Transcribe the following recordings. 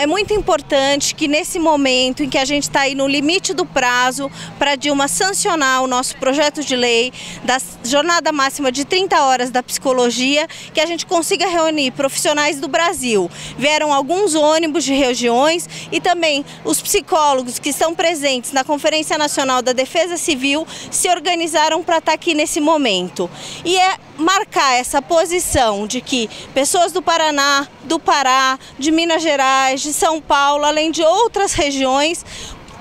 É muito importante que nesse momento em que a gente está aí no limite do prazo para Dilma sancionar o nosso projeto de lei da jornada máxima de 30 horas da psicologia, que a gente consiga reunir profissionais do Brasil. Vieram alguns ônibus de regiões e também os psicólogos que estão presentes na Conferência Nacional da Defesa Civil se organizaram para estar tá aqui nesse momento. E é marcar essa posição de que pessoas do Paraná, do Pará, de Minas Gerais, de São Paulo, além de outras regiões,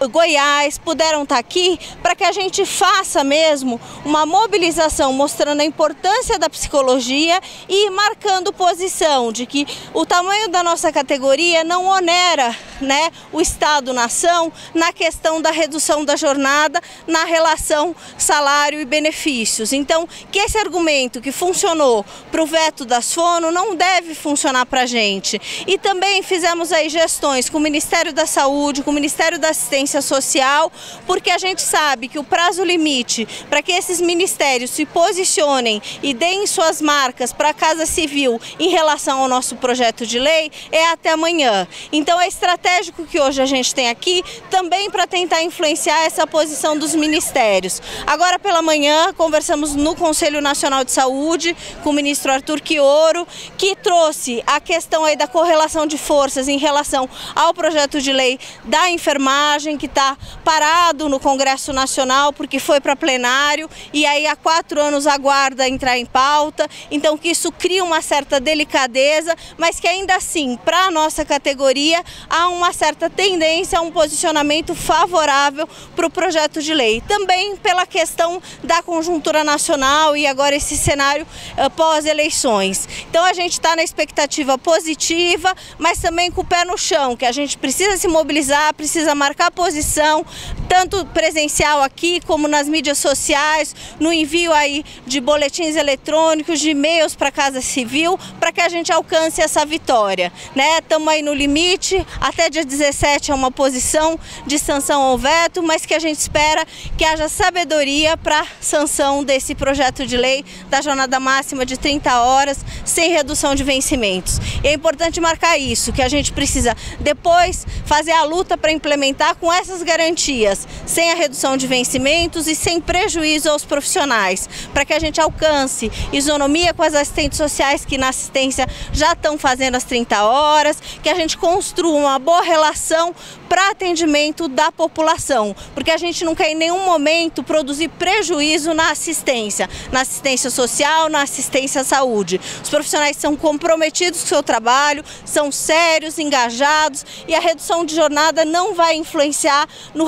Goiás puderam estar aqui para que a gente faça mesmo uma mobilização mostrando a importância da psicologia e marcando posição de que o tamanho da nossa categoria não onera né, o Estado-nação na questão da redução da jornada na relação salário e benefícios. Então, que esse argumento que funcionou para o veto das fono não deve funcionar para a gente. E também fizemos aí gestões com o Ministério da Saúde, com o Ministério da Assistência Social, porque a gente sabe que o prazo limite para que esses ministérios se posicionem e deem suas marcas para a Casa Civil em relação ao nosso projeto de lei é até amanhã. Então, estratégia estratégico que hoje a gente tem aqui, também para tentar influenciar essa posição dos ministérios. Agora pela manhã, conversamos no Conselho Nacional de Saúde com o ministro Arthur Quioro, que trouxe a questão aí da correlação de forças em relação ao projeto de lei da enfermagem, que está parado no Congresso Nacional, porque foi para plenário, e aí há quatro anos aguarda entrar em pauta, então que isso cria uma certa delicadeza, mas que ainda assim, para a nossa categoria, há um uma certa tendência a um posicionamento favorável para o projeto de lei. Também pela questão da conjuntura nacional e agora esse cenário uh, pós-eleições. Então a gente está na expectativa positiva, mas também com o pé no chão, que a gente precisa se mobilizar, precisa marcar posição, disposição tanto presencial aqui como nas mídias sociais, no envio aí de boletins eletrônicos, de e-mails para a Casa Civil, para que a gente alcance essa vitória. Estamos né? aí no limite, até dia 17 é uma posição de sanção ao veto, mas que a gente espera que haja sabedoria para sanção desse projeto de lei da jornada máxima de 30 horas, sem redução de vencimentos. E é importante marcar isso, que a gente precisa depois fazer a luta para implementar com essas garantias, sem a redução de vencimentos e sem prejuízo aos profissionais, para que a gente alcance isonomia com as assistentes sociais que na assistência já estão fazendo as 30 horas, que a gente construa uma boa boa relação para atendimento da população, porque a gente não quer em nenhum momento produzir prejuízo na assistência, na assistência social, na assistência à saúde. Os profissionais são comprometidos com o seu trabalho, são sérios, engajados e a redução de jornada não vai influenciar no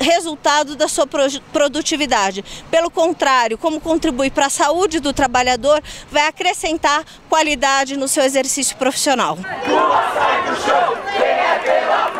resultado da sua produtividade. Pelo contrário, como contribui para a saúde do trabalhador, vai acrescentar qualidade no seu exercício profissional. Sai do chão, quem é pela.